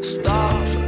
Stop.